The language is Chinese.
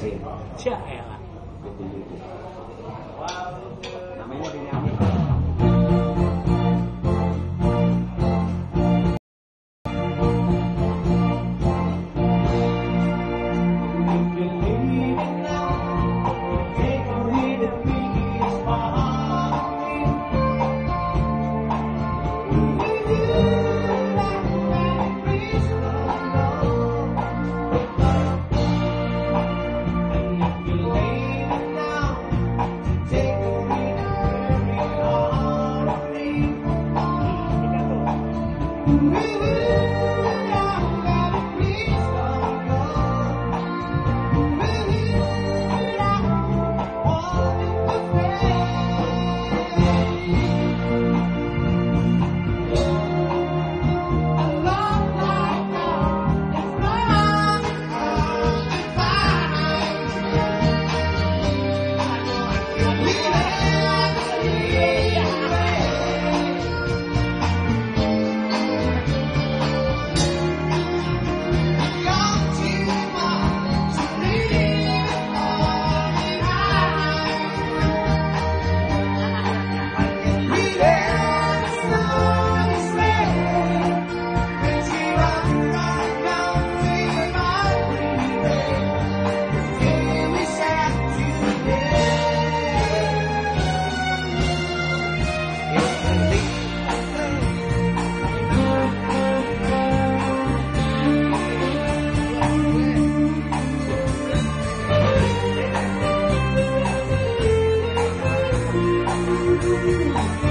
对欠费 Thank you.